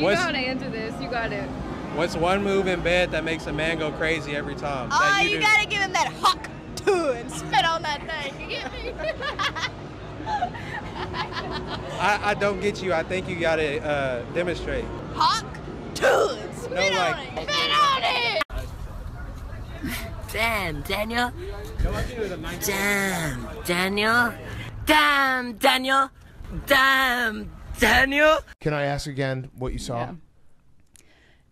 You What's- know how to answer this. You got it. What's one move in bed that makes a man go crazy every time? Oh, that you, gotta give him that hawk tuah and spit on that thing. You get me? I, I don't get you. I think you gotta uh, demonstrate. hawk tuah and spit No, on it. Spit on it. Damn, Daniel. Damn, Daniel. Damn, Daniel. Damn, Daniel. Can I ask again what you saw? Yeah.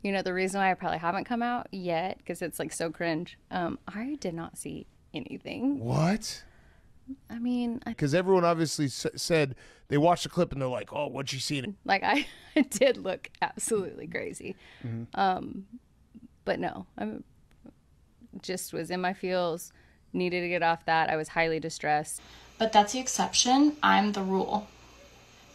You know the reason why I probably haven't come out yet because it's like so cringe. Um, I did not see anything. What? I mean, I, Because everyone obviously s- said they watched the clip and they're like, "Oh, what'd you see?" like I, I did look absolutely crazy. Mm-hmm. Um, but no, I'm just was in my feels. Needed to get off that. I was highly distressed. But that's the exception. I'm the rule.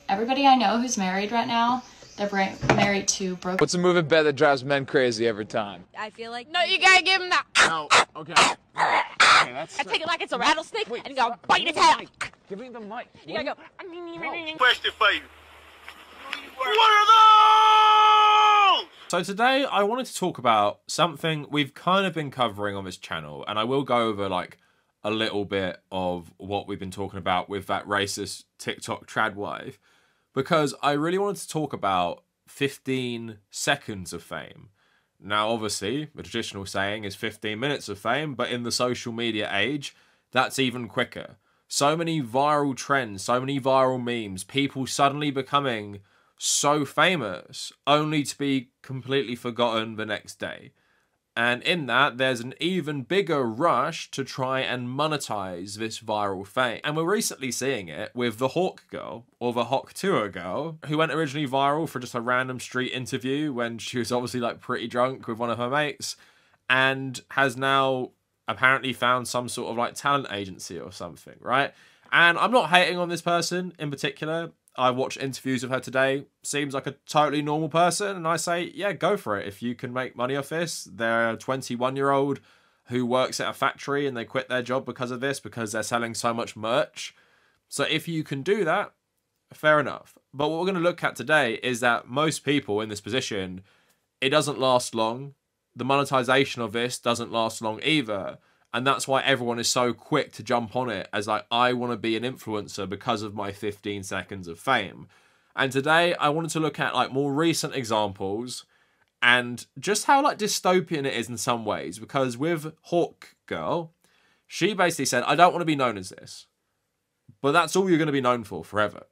Everybody I know who's married right now, they're married to broken What's a move in bed that drives men crazy every time? I feel like No, you gotta give him that. No. Okay. Okay, that's. I take it like it's a rattlesnake and go bite its head. Give me the mic. You gotta go. question for you. What are those? So today I wanted to talk about something we've kind of been covering on this channel, and I will go over like a little bit of what we've been talking about with that racist TikTok trad wife, because I really wanted to talk about 15 seconds of fame. Now, obviously, the traditional saying is 15 minutes of fame, but in the social media age, that's even quicker. So many viral trends, so many viral memes, people suddenly becoming so famous only to be completely forgotten the next day. And in that, there's an even bigger rush to try and monetize this viral fame. And we're recently seeing it with the Hawk Girl, or the Hawk Tuah Girl, who went originally viral for just a random street interview when she was obviously like pretty drunk with one of her mates, and has now apparently found some sort of like talent agency or something, right? And I'm not hating on this person in particular. I watched interviews of her today. Seems like a totally normal person, and I say, yeah, go for it. If you can make money off this, they're a 21 year old who works at a factory and they quit their job because of this because they're selling so much merch. So if you can do that, fair enough. But what we're going to look at today is that most people in this position, it doesn't last long. The monetization of this doesn't last long either. And that's why everyone is so quick to jump on it as like, I want to be an influencer because of my 15 seconds of fame. And today I wanted to look at like more recent examples and just how like dystopian it is in some ways. Because with Hawk Girl, she basically said, I don't want to be known as this. But that's all you're going to be known for forever.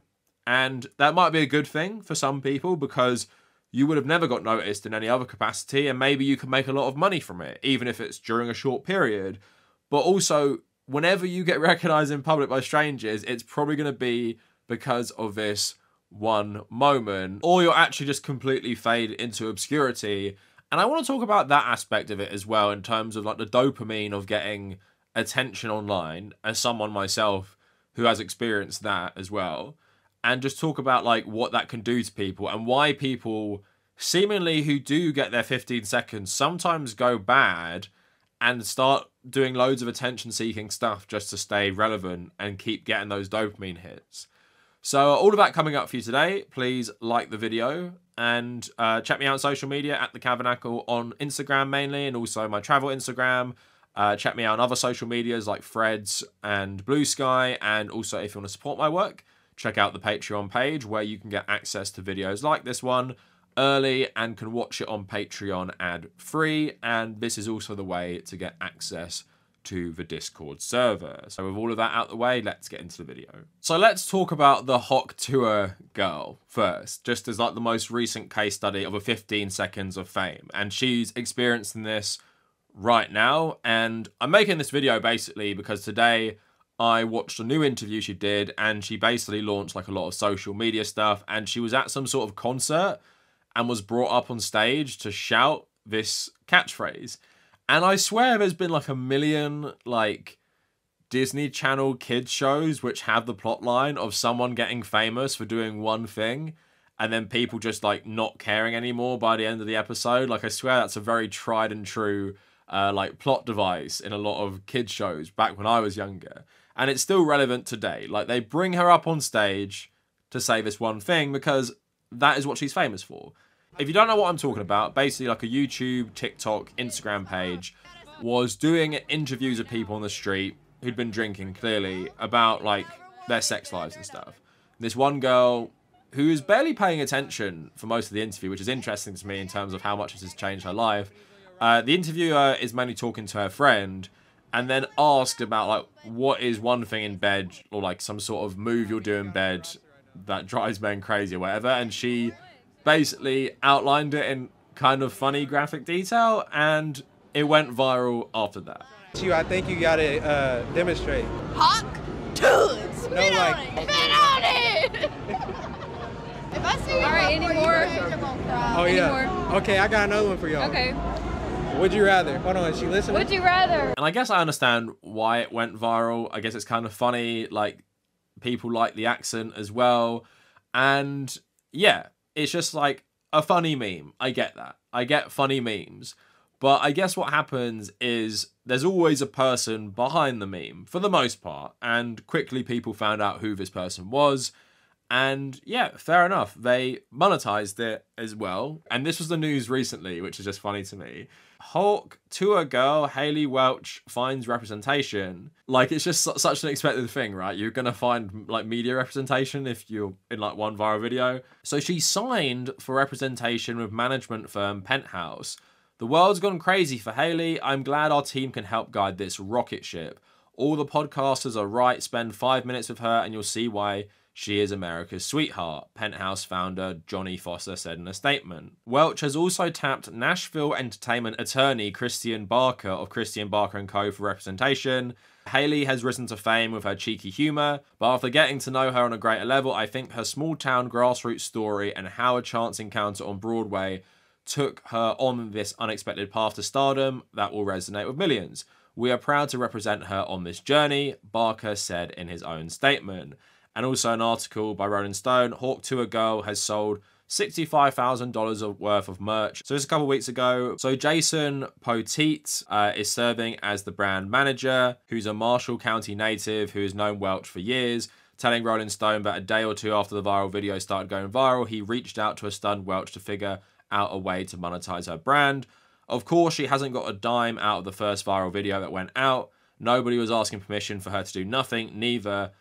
And that might be a good thing for some people because you would have never got noticed in any other capacity and maybe you can make a lot of money from it, even if it's during a short period. But also, whenever you get recognized in public by strangers, it's probably going to be because of this one moment, or you're actually just completely fade into obscurity. And I want to talk about that aspect of it as well, in terms of like the dopamine of getting attention online, as someone myself who has experienced that as well and just talk about like what that can do to people and why people seemingly who do get their 15 seconds sometimes go bad and start doing loads of attention seeking stuff just to stay relevant and keep getting those dopamine hits. So all of that coming up for you today. Please like the video and uh, check me out on social media at the Kavernacle on Instagram mainly and also my travel Instagram. Uh, check me out on other social medias like Threads and Blue Sky. And also, if you want to support my work, check out the Patreon page where you can get access to videos like this one early and can watch it on Patreon ad free. And this is also the way to get access to the Discord server. So with all of that out the way, let's get into the video. So let's talk about the Hawk Tuah girl first, just as like the most recent case study of a 15 seconds of fame. And she's experiencing this right now. And I'm making this video basically because today I watched a new interview she did and she basically launched like a lot of social media stuff and she was at some sort of concert and was brought up on stage to shout this catchphrase. And I swear there's been like a million like Disney Channel kids shows which have the plot line of someone getting famous for doing one thing and then people just like not caring anymore by the end of the episode. Like I swear that's a very tried and true uh, like plot device in a lot of kids shows back when I was younger. And it's still relevant today. Like they bring her up on stage to say this one thing because that is what she's famous for. If you don't know what I'm talking about, basically like a YouTube, TikTok, Instagram page was doing interviews of people on the street who'd been drinking clearly about like their sex lives and stuff. This one girl who is barely paying attention for most of the interview, which is interesting to me in terms of how much this has changed her life. Uh, the interviewer is mainly talking to her friend and then asked about like what is one thing in bed or like some sort of move you'll do in bed that drives men crazy or whatever and she basically outlined it in kind of funny graphic detail and it went viral after that You, I think you gotta uh, demonstrate. Hawk Tuah it. Spit No, on like- it. Spit on it. if I see you All right, before any more? guys are gonna cry. Oh yeah. Okay, I got another one for y'all. Okay. Would you rather? Hold on, is she listening? Would you rather? and i guess i understand why it went viral i guess it's kind of funny like people like the accent as well and yeah it's just like a funny meme i get that i get funny memes but i guess what happens is there's always a person behind the meme for the most part and quickly people found out who this person was and yeah, fair enough. They monetized it as well. And this was the news recently, which is just funny to me. Hulk to a girl Haley Welch finds representation. Like it's just su- such an expected thing, right? You're gonna find like media representation if you're in like one viral video. So she signed for representation with management firm Penthouse. The world's gone crazy for Haley. I'm glad our team can help guide this rocket ship. All the podcasters are right. Spend five minutes with her and you'll see why she is America's sweetheart, Penthouse founder Johnny Foster said in a statement. Welch has also tapped Nashville entertainment attorney Christian Barker of Christian Barker & Co. for representation. Haley has risen to fame with her cheeky humour, but after getting to know her on a greater level, I think her small town grassroots story and how a chance encounter on Broadway took her on this unexpected path to stardom that will resonate with millions. We are proud to represent her on this journey, Barker said in his own statement. And also an article by Rolling Stone Hawk Tuah Girl has sold $65,000 of worth of merch. So this a couple weeks ago. So Jason Poteet uh, is serving as the brand manager, who's a Marshall County native who has known Welch for years telling Rolling Stone that a day or two after the viral video started going viral, he reached out to a stunned Welch to figure out a way to monetize her brand. Of course, she hasn't got a dime out of the first viral video that went out. Nobody was asking permission for her to do nothing, neither.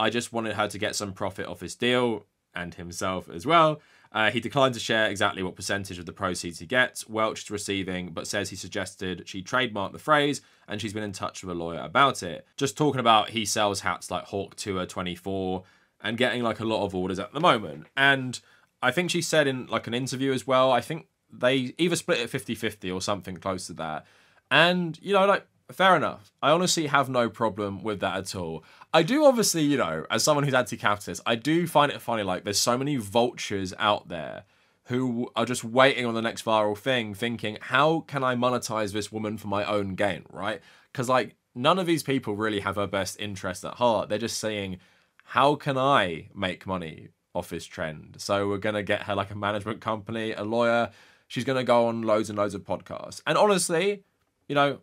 I just wanted her to get some profit off his deal and himself as well. Uh, he declined to share exactly what percentage of the proceeds he gets. Welch is receiving, but says he suggested she trademark the phrase and she's been in touch with a lawyer about it. Just talking about he sells hats like Hawk Tuah 24 and getting like a lot of orders at the moment. And I think she said in like an interview as well, I think they either split it 50 50 or something close to that. And, you know, like, fair enough. I honestly have no problem with that at all. I do obviously, you know, as someone who's anti capitalist, I do find it funny, like, there's so many vultures out there who are just waiting on the next viral thing, thinking, how can I monetize this woman for my own gain, right? Because, like, none of these people really have her best interest at heart. They're just saying, how can I make money off this trend? So we're going to get her like a management company, a lawyer. She's going to go on loads and loads of podcasts. And honestly, you know,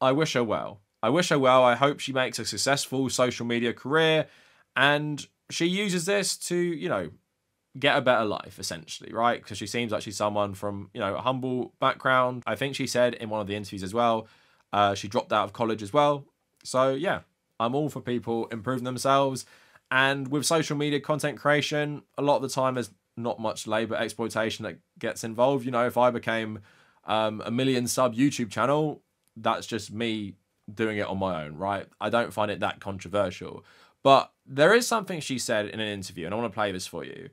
I wish her well. I wish her well. I hope she makes a successful social media career and she uses this to, you know, get a better life essentially, right? Because she seems like she's someone from, you know, a humble background. I think she said in one of the interviews as well, uh, she dropped out of college as well. So, yeah, I'm all for people improving themselves. And with social media content creation, a lot of the time there's not much labor exploitation that gets involved. You know, if I became um, a million sub YouTube channel, that's just me doing it on my own, right? I don't find it that controversial. But there is something she said in an interview, and I want to play this for you.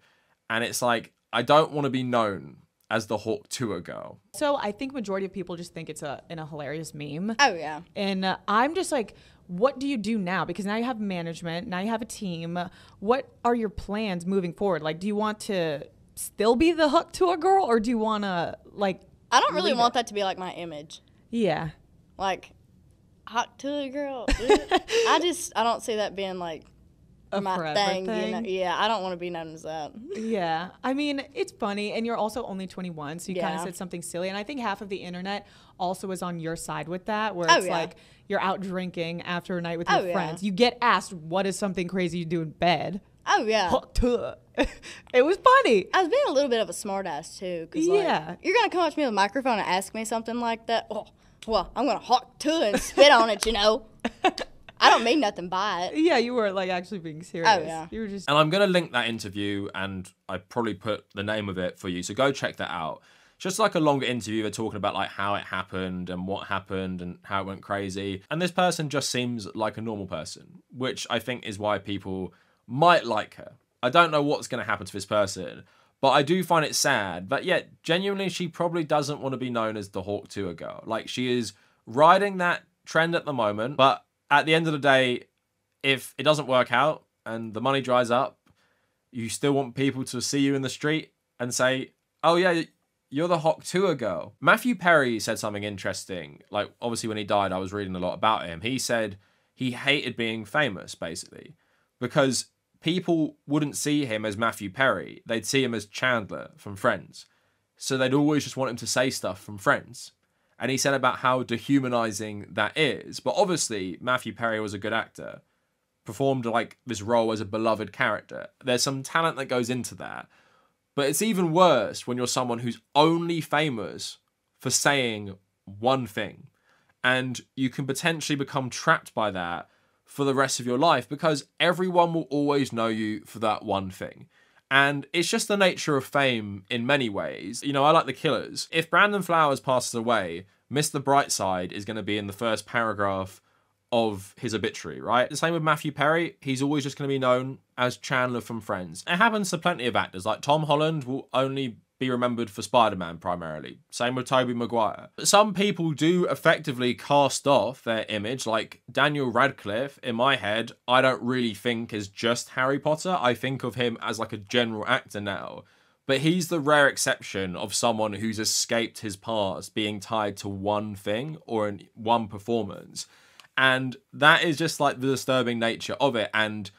And it's like, I don't want to be known as the Hawk Tuah girl. So I think majority of people just think it's a in a hilarious meme. Oh yeah. And uh, I'm just like, what do you do now? Because now you have management, now you have a team. What are your plans moving forward? Like, do you want to still be the Hawk Tuah girl, or do you want to like? I don't really want it? that to be like my image. Yeah. Like, Hawk Tuah girl. I just I don't see that being like A my forever thing, You know? Yeah, I don't want to be known as that. Yeah. I mean, it's funny, and you're also only 21, so you kind of said something silly. And I think half of the internet also is on your side with that, where Oh, it's yeah. like you're out drinking after a night with Oh, your yeah. friends. You get asked, what is something crazy you do in bed? Oh yeah. It was funny. I was being a little bit of a smartass too. 'cause, Yeah. Like, you're gonna come up to me with a microphone and ask me something like that. Oh, well, I'm gonna hawk tuah it and spit on it. You know. I don't mean nothing by it. Yeah, you were like actually being serious. Oh, yeah. You were just And I'm going to link that interview and I probably put the name of it for you. So go check that out. Just like a longer interview, they're talking about like how it happened and what happened and how it went crazy. And this person just seems like a normal person, which I think is why people might like her. I don't know what's going to happen to this person, but I do find it sad But yet genuinely, she probably doesn't want to be known as the Hawk Tuah girl. Like, she is riding that trend at the moment, but at the end of the day, if it doesn't work out and the money dries up, you still want people to see you in the street and say, "Oh yeah, you're the Hawk Tuah girl." Matthew Perry said something interesting. Like obviously when he died, I was reading a lot about him. He said he hated being famous basically because people wouldn't see him as Matthew Perry. They'd see him as Chandler from Friends. So they'd always just want him to say stuff from Friends. And he said about how dehumanizing that is. But obviously, Matthew Perry was a good actor performed like this role as a beloved character. There's some talent that goes into that. But it's even worse when you're someone who's only famous for saying one thing. And you can potentially become trapped by that for the rest of your life because everyone will always know you for that one thing. And it's just the nature of fame in many ways. You know, I like the killers. If Brandon Flowers passes away, Mr. Brightside is going to be in the first paragraph of his obituary, right? The same with Matthew Perry. He's always just going to be known as Chandler from Friends. It happens to plenty of actors. Like Tom Holland will only be remembered for Spider Man primarily. Same with Tobey Maguire. Some people do effectively cast off their image, like Daniel Radcliffe, in my head, I don't really think is just Harry Potter. I think of him as like a general actor now. But he's the rare exception of someone who's escaped his past being tied to one thing or in one performance. And that is just like the disturbing nature of it. And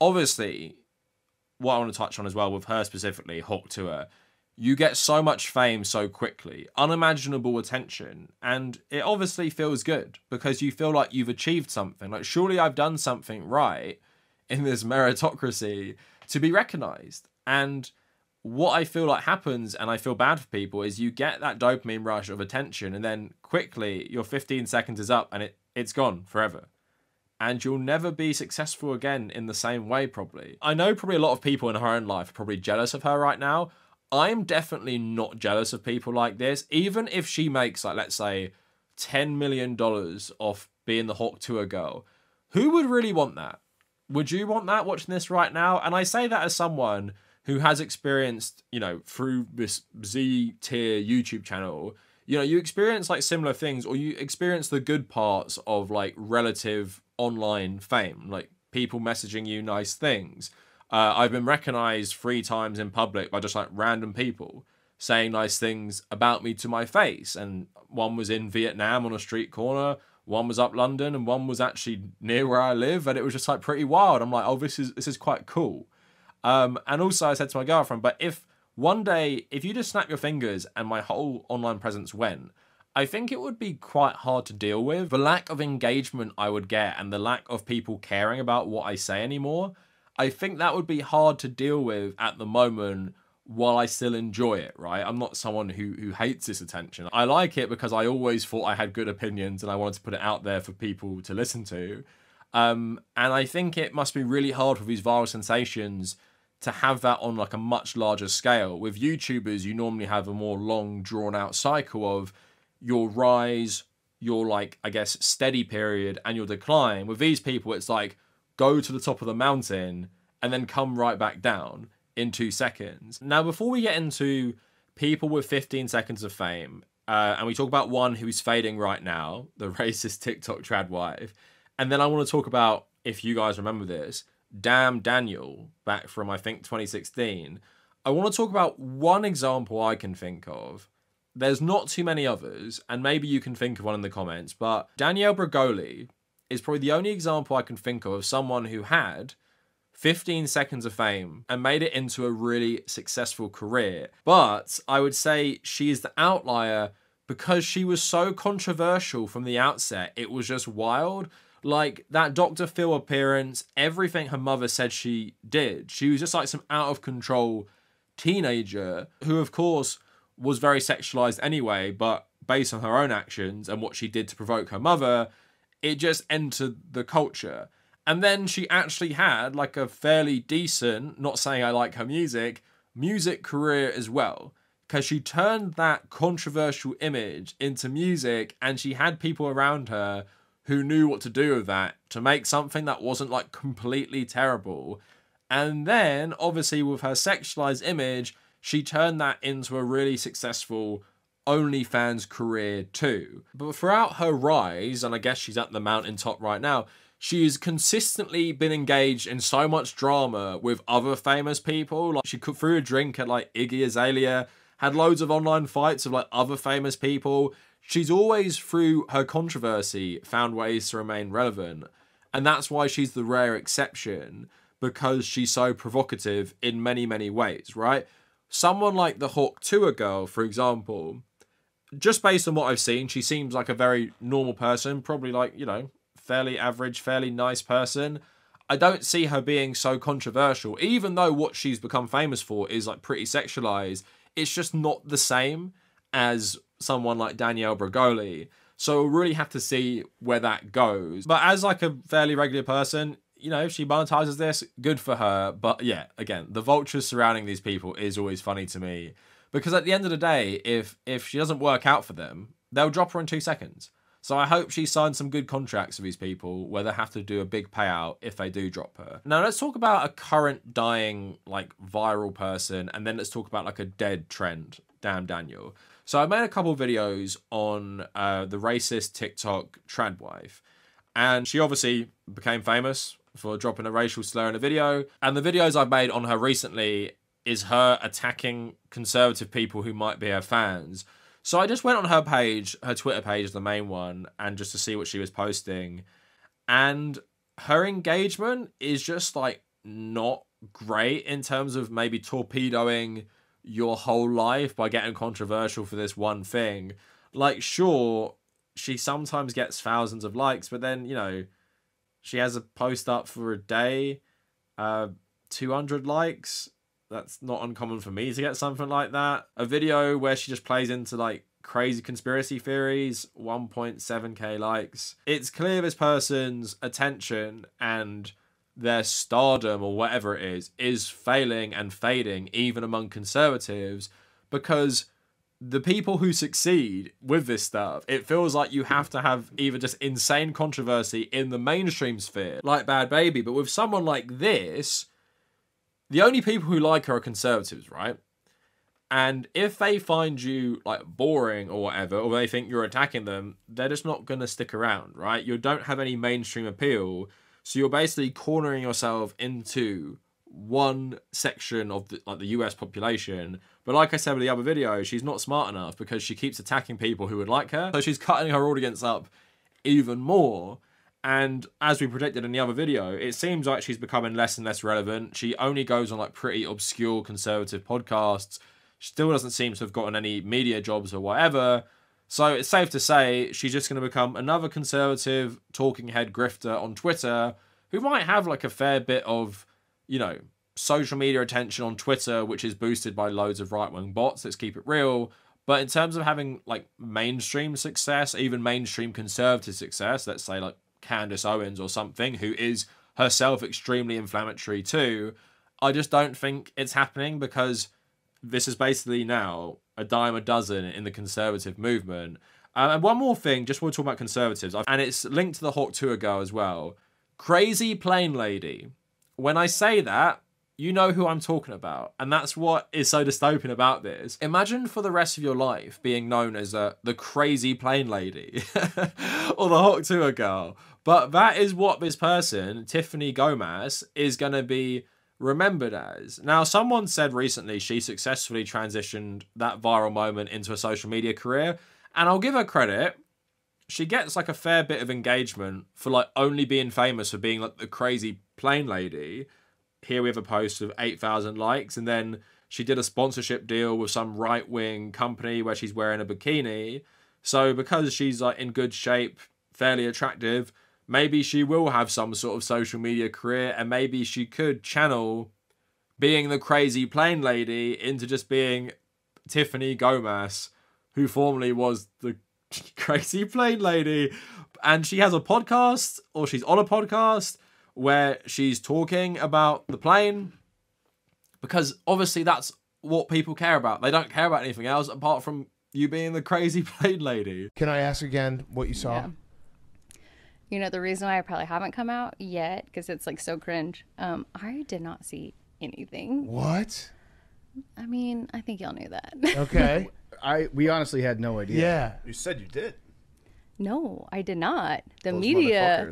obviously, what I want to touch on as well with her specifically, Hawk Tuah, you get so much fame so quickly, unimaginable attention, and it obviously feels good because you feel like you've achieved something. Like, surely I've done something right in this meritocracy to be recognized. And what I feel like happens, and I feel bad for people, is you get that dopamine rush of attention, and then quickly your 15 seconds is up and it, it's gone forever. And you'll never be successful again in the same way, probably. I know probably a lot of people in her own life are probably jealous of her right now. I'm definitely not jealous of people like this. Even if she makes, like, let's say, $10 million off being the Hawk Tuah girl, who would really want that? Would you want that watching this right now? And I say that as someone who has experienced, you know, through this Z tier YouTube channel, you know, you experience like similar things or you experience the good parts of like relative online fame, like people messaging you nice things. Uh, I've been recognized three times in public by just like random people saying nice things about me to my face. And one was in Vietnam on a street corner, one was up London, and one was actually near where I live. And it was just like pretty wild. I'm like, oh, this is this is quite cool. Um, and also, I said to my girlfriend, but if one day, if you just snap your fingers and my whole online presence went, I think it would be quite hard to deal with. The lack of engagement I would get and the lack of people caring about what I say anymore, I think that would be hard to deal with at the moment while I still enjoy it, right? I'm not someone who who hates this attention. I like it because I always thought I had good opinions and I wanted to put it out there for people to listen to. Um, and I think it must be really hard for these viral sensations to have that on like a much larger scale. With YouTubers, you normally have a more long, drawn out cycle of your rise, your like, I guess, steady period and your decline. With these people, it's like go to the top of the mountain and then come right back down in two seconds. Now, before we get into people with 15 seconds of fame, uh, and we talk about one who's fading right now, the racist TikTok trad wife, and then I want to talk about, if you guys remember this, Damn Daniel, back from I think 2016. I want to talk about one example I can think of. There's not too many others, and maybe you can think of one in the comments, but Danielle Bregoli is probably the only example I can think of of someone who had 15 seconds of fame and made it into a really successful career. But I would say she is the outlier because she was so controversial from the outset. It was just wild. Like that Dr. Phil appearance, everything her mother said she did. She was just like some out of control teenager who, of course, was very sexualized anyway, but based on her own actions and what she did to provoke her mother, it just entered the culture. And then she actually had like a fairly decent, not saying I like her music, music career as well. Because she turned that controversial image into music and she had people around her who knew what to do with that to make something that wasn't like completely terrible. And then, obviously, with her sexualized image, she turned that into a really successful OnlyFans career too. But throughout her rise, and I guess she's at the mountaintop right now, she's consistently been engaged in so much drama with other famous people. Like she threw a drink at like Iggy Azalea, had loads of online fights of like other famous people. She's always through her controversy found ways to remain relevant. And that's why she's the rare exception because she's so provocative in many, many ways, right? Someone like the Hawk Tuah girl, for example, just based on what I've seen, she seems like a very normal person, probably like, you know, fairly average, fairly nice person. I don't see her being so controversial, even though what she's become famous for is like pretty sexualized. It's just not the same as someone like Danielle Bregoli. So we'll really have to see where that goes. But as like a fairly regular person, you know, if she monetizes this, good for her. But yeah, again, the vultures surrounding these people is always funny to me. Because at the end of the day, if if she doesn't work out for them, they'll drop her in two seconds. So I hope she signs some good contracts with these people where they have to do a big payout if they do drop her. Now let's talk about a current dying like viral person and then let's talk about like a dead trend, Damn Daniel. So I made a couple videos on uh, the racist TikTok trad wife and she obviously became famous for dropping a racial slur in a video. And the videos I've made on her recently is her attacking conservative people who might be her fans. So I just went on her page, her Twitter page, the main one, and just to see what she was posting. And her engagement is just like not great in terms of maybe torpedoing your whole life by getting controversial for this one thing. Like, sure, she sometimes gets thousands of likes, but then, you know, she has a post up for a day, uh, 200 likes, that's not uncommon for me to get something like that. A video where she just plays into like crazy conspiracy theories, 1.7k likes. It's clear this person's attention and their stardom or whatever it is is failing and fading even among conservatives because the people who succeed with this stuff, it feels like you have to have either just insane controversy in the mainstream sphere, like Bhad Bhabie, but with someone like this, the only people who like her are conservatives, right? And if they find you like boring or whatever, or they think you're attacking them, they're just not gonna stick around, right? You don't have any mainstream appeal, so you're basically cornering yourself into one section of the like the US population. But like I said with the other video, she's not smart enough because she keeps attacking people who would like her. So she's cutting her audience up even more. And as we predicted in the other video, it seems like she's becoming less and less relevant. She only goes on like pretty obscure conservative podcasts. She still doesn't seem to have gotten any media jobs or whatever. So it's safe to say she's just going to become another conservative talking head grifter on Twitter who might have like a fair bit of, you know, social media attention on Twitter, which is boosted by loads of right wing bots. Let's keep it real. But in terms of having like mainstream success, even mainstream conservative success, let's say like Candace Owens or something, who is herself extremely inflammatory too. I just don't think it's happening because this is basically now a dime a dozen in the conservative movement. Um, and one more thing, just want to talk about conservatives, and it's linked to the Hawk Tuah girl as well. Crazy Plane Lady. When I say that, you know who I'm talking about. And that's what is so dystopian about this. Imagine for the rest of your life being known as uh, the crazy plane lady or the Hawk Tuah girl. But that is what this person, Tiffany Gomez, is going to be remembered as. Now, someone said recently she successfully transitioned that viral moment into a social media career. And I'll give her credit. She gets like a fair bit of engagement for like only being famous for being like the crazy plane lady here we have a post of 8,000 likes. And then she did a sponsorship deal with some right wing company where she's wearing a bikini. So because she's like in good shape, fairly attractive, maybe she will have some sort of social media career and maybe she could channel being the crazy plane lady into just being Tiffany Gomez, who formerly was the crazy plane lady. And she has a podcast, or she's on a podcast where she's talking about the plane. Because obviously that's what people care about. They don't care about anything else apart from you being the crazy plane lady. Can I ask again what you saw? Yeah. You know, the reason why I probably haven't come out yet, because it's like so cringe, um, I did not see anything. What? I mean, I think y'all knew that. Okay. I we honestly had no idea. Yeah. You said you did. no, I did not. The Those media.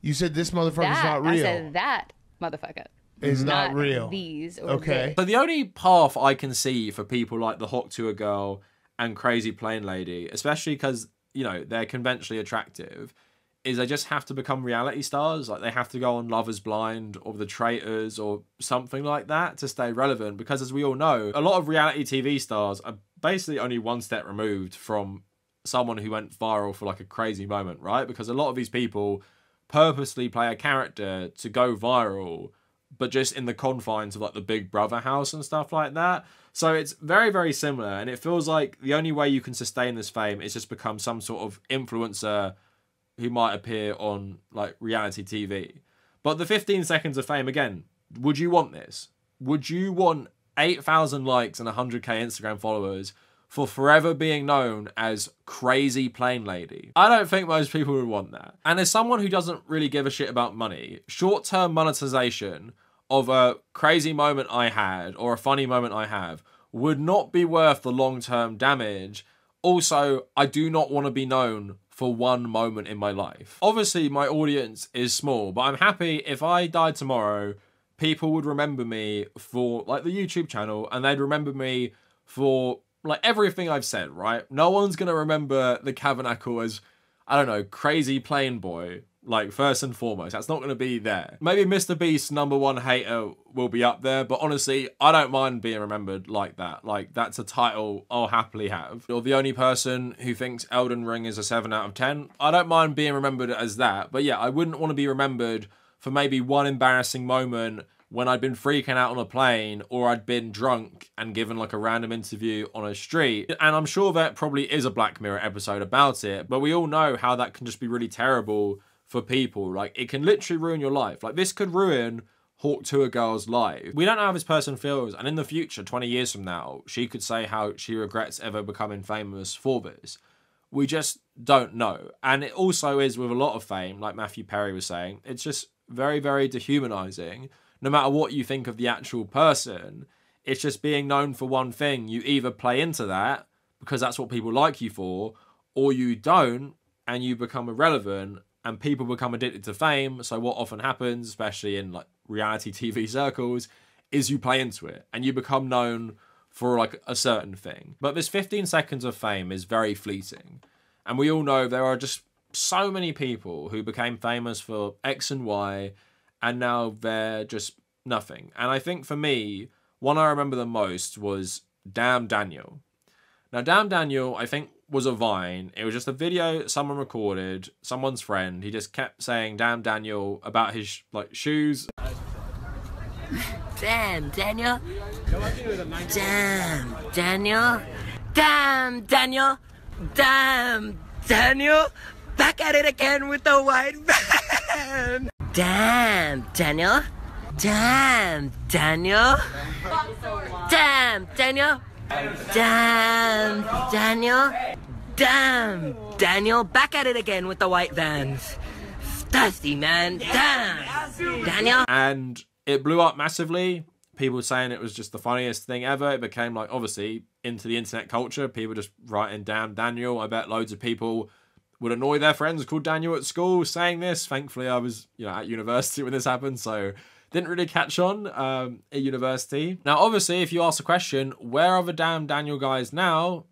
You said this motherfucker's That, not real. I said that motherfucker. Is not real. These or Okay. So the only path I can see for people like the Hawk Tuah girl and Crazy Plane Lady, especially because you know they're conventionally attractive, is they just have to become reality stars. Like they have to go on Love Is Blind or The Traitors or something like that to stay relevant. Because as we all know, a lot of reality TV stars are basically only one step removed from someone who went viral for like a crazy moment, right? Because a lot of these people purposely play a character to go viral but just in the confines of like the Big Brother house and stuff like that. So it's very, very similar, and it feels like the only way you can sustain this fame is just become some sort of influencer who might appear on like reality TV. But the 15 seconds of fame again, would you want this? Would you want 8,000 likes and 100k Instagram followers for forever being known as crazy plane lady? I don't think most people would want that. And as someone who doesn't really give a shit about money, short-term monetization of a crazy moment I had or a funny moment I have would not be worth the long term damage. Also, I do not want to be known for one moment in my life. Obviously, my audience is small, but I'm happy if I died tomorrow, people would remember me for like the YouTube channel and they'd remember me for like everything I've said, right? No one's to remember the Kavernacle as, I don't know, crazy plane boy like first and foremost that's not going to be there. Maybe mr beast's number one hater will be up there but honestly i don't mind being remembered like that. Like that's a title i'll happily have. You're the only person who thinks elden ring is a 7 out of 10 i don't mind being remembered as that but yeah i wouldn't want to be remembered for maybe one embarrassing moment when I'd been freaking out on a plane or I'd been drunk and given like a random interview on a street. And I'm sure that probably is a Black Mirror episode about it, but we all know how that can just be really terrible for people. Like it can literally ruin your life. Like this could ruin Hawk Tuah Girl's life. We don't know how this person feels, and in the future, 20 years from now, she could say how she regrets ever becoming famous for this. We just don't know. And it also is with a lot of fame, like Matthew Perry was saying, it's just very, very dehumanizing. No matter what you think of the actual person, it's just being known for one thing. You either play into that because that's what people like you for, or you don't and you become irrelevant and people become addicted to fame. So what often happens, especially in like reality TV circles, is you play into it and you become known for like a certain thing. But this 15 seconds of fame is very fleeting. And we all know there are just so many people who became famous for X and Y and now they're just nothing. And I think for me, one I remember the most was Damn Daniel. Now, Damn Daniel, I think, was a Vine. It was just a video someone recorded, someone's friend. He just kept saying Damn Daniel about his like shoes. Damn, Daniel. Damn, Daniel. Damn, Daniel. Damn, Daniel. Back at it again with the white van. Damn, Daniel. Damn, Daniel. Damn, Daniel. Damn, Daniel. Damn, Daniel. Back at it again with the white vans. Thirsty, man. Damn, Daniel. and it blew up massively. People saying it was just the funniest thing ever. It became like obviously into the internet culture. People just writing "Damn Daniel." I bet loads of people would annoy their friends called Daniel at school saying this. Thankfully, I was you know at university when this happened, so didn't really catch on um, at university. Now, obviously, if you ask the question, where are the damn Daniel guys now?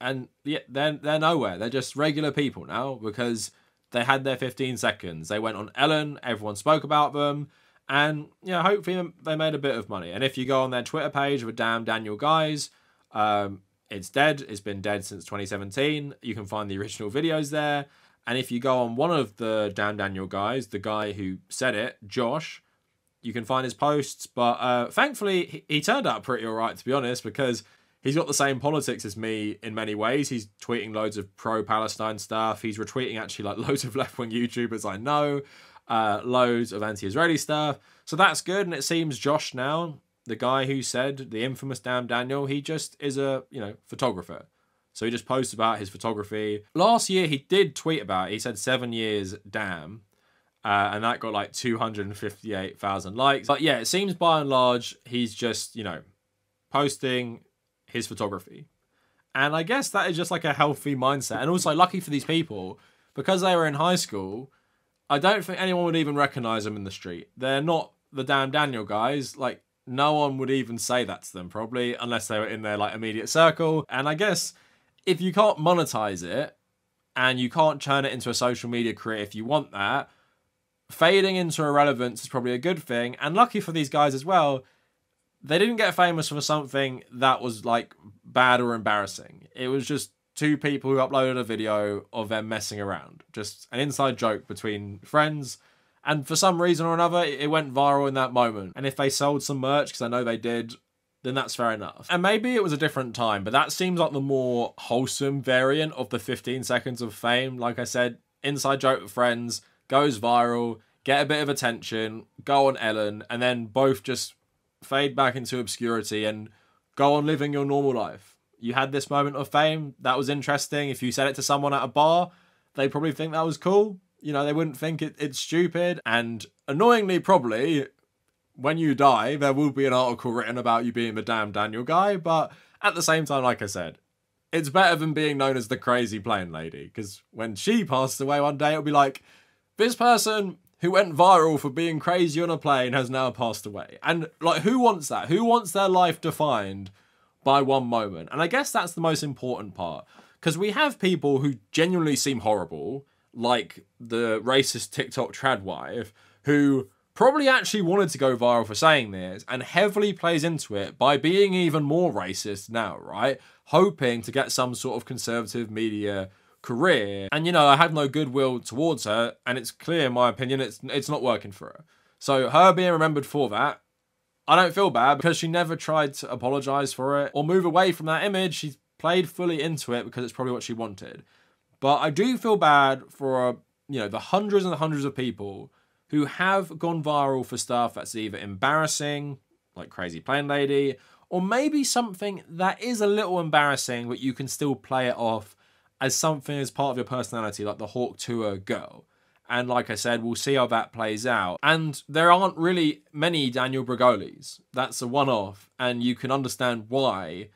And yeah, they're they're nowhere. They're just regular people now because they had their 15 seconds. They went on Ellen. Everyone spoke about them. And yeah, hopefully they made a bit of money. And if you go on their Twitter page with Damn Daniel Guys, um, it's dead. It's been dead since 2017. You can find the original videos there. And if you go on one of the Damn Daniel guys, the guy who said it, Josh, you can find his posts. But uh, thankfully, he, he turned out pretty all right, to be honest, because he's got the same politics as me in many ways. He's tweeting loads of pro Palestine stuff. He's retweeting actually like loads of left wing YouTubers I know, uh, loads of anti Israeli stuff. So that's good. And it seems Josh now, the guy who said the infamous Damn Daniel, he just is a, you know, photographer. So he just posts about his photography. Last year he did tweet about it. He said seven years damn. Uh, and that got like 258,000 likes. But yeah, it seems by and large he's just, you know, posting his photography. And I guess that is just like a healthy mindset. And also, lucky for these people, because they were in high school, I don't think anyone would even recognize them in the street. They're not the damn Daniel guys. Like, no one would even say that to them, probably, unless they were in their like immediate circle. And I guess if you can't monetize it and you can't turn it into a social media career if you want that, fading into irrelevance is probably a good thing. And lucky for these guys as well, they didn't get famous for something that was like bad or embarrassing. It was just two people who uploaded a video of them messing around. Just an inside joke between friends. And for some reason or another, it went viral in that moment. And if they sold some merch, because I know they did, then that's fair enough. And maybe it was a different time, but that seems like the more wholesome variant of the 15 seconds of fame. Like I said, inside joke with friends, goes viral, get a bit of attention, go on Ellen, and then both just fade back into obscurity and go on living your normal life. You had this moment of fame, that was interesting. If you said it to someone at a bar, they probably think that was cool. You know, they wouldn't think it, it's stupid. And annoyingly, probably, when you die, there will be an article written about you being the damn Daniel guy. But at the same time, like I said, it's better than being known as the crazy plane lady. Because when she passed away one day, it'll be like, this person who went viral for being crazy on a plane has now passed away. And like, who wants that? Who wants their life defined by one moment? And I guess that's the most important part. Because we have people who genuinely seem horrible, like the racist TikTok trad wife, who probably actually wanted to go viral for saying this and heavily plays into it by being even more racist now, right? Hoping to get some sort of conservative media career. And you know, I have no goodwill towards her, and it's clear, in my opinion, it's it's not working for her. So her being remembered for that, I don't feel bad because she never tried to apologize for it or move away from that image. She's played fully into it because it's probably what she wanted. But I do feel bad for uh, you know the hundreds and hundreds of people who have gone viral for stuff that's either embarrassing, like Crazy Plane Lady, or maybe something that is a little embarrassing, but you can still play it off as something as part of your personality, like the Hawk Tuah girl. And like I said, we'll see how that plays out. And there aren't really many Daniel Bregolis. That's a one off. And you can understand why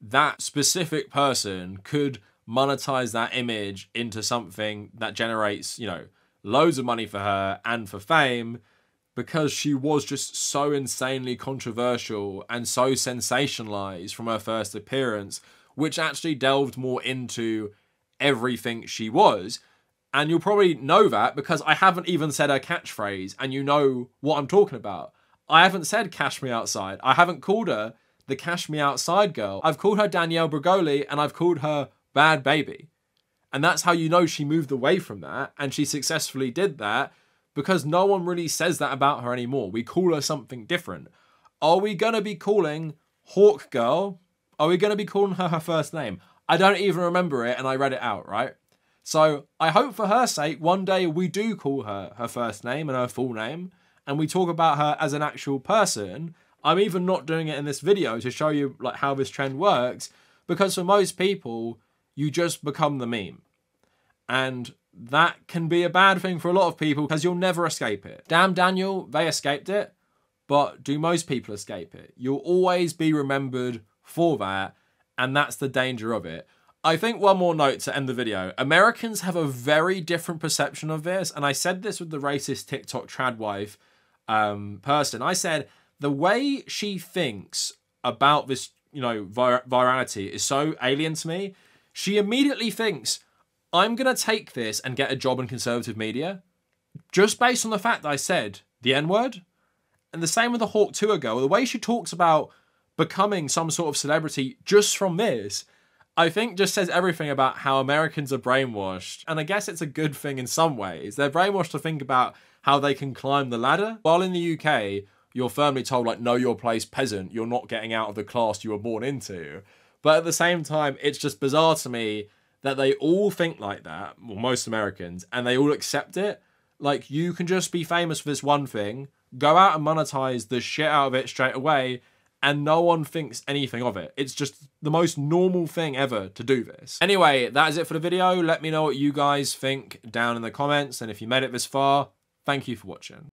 that specific person could monetize that image into something that generates, you know, loads of money for her and for fame because she was just so insanely controversial and so sensationalized from her first appearance, which actually delved more into everything she was. And you'll probably know that because I haven't even said her catchphrase, and you know what I'm talking about. I haven't said Cash Me Outside. I haven't called her the Cash Me Outside girl. I've called her Danielle Bregoli and I've called her Bhad Bhabie. And that's how you know she moved away from that and she successfully did that because no one really says that about her anymore. We call her something different. Are we going to be calling Hawk Girl? Are we going to be calling her her first name? I don't even remember it and I read it out, right? So I hope for her sake, one day we do call her her first name and her full name and we talk about her as an actual person. I'm even not doing it in this video to show you like how this trend works because for most people, you just become the meme. And that can be a bad thing for a lot of people because you'll never escape it. Damn Daniel, they escaped it, but do most people escape it? You'll always be remembered for that, and that's the danger of it. I think one more note to end the video. Americans have a very different perception of this, and I said this with the racist TikTok trad wife um, person. I said the way she thinks about this, you know, vir- virality is so alien to me. She immediately thinks, I'm going to take this and get a job in conservative media just based on the fact that I said the N word. And the same with the Hawk Tuah girl. The way she talks about becoming some sort of celebrity just from this, I think just says everything about how Americans are brainwashed. And I guess it's a good thing in some ways. They're brainwashed to think about how they can climb the ladder. While in the UK, you're firmly told, like, know your place, peasant. You're not getting out of the class you were born into. But at the same time, it's just bizarre to me that they all think like that, well, most Americans, and they all accept it. Like, you can just be famous for this one thing, go out and monetize the shit out of it straight away, and no one thinks anything of it. It's just the most normal thing ever to do this. Anyway, that is it for the video. Let me know what you guys think down in the comments, and if you made it this far, thank you for watching.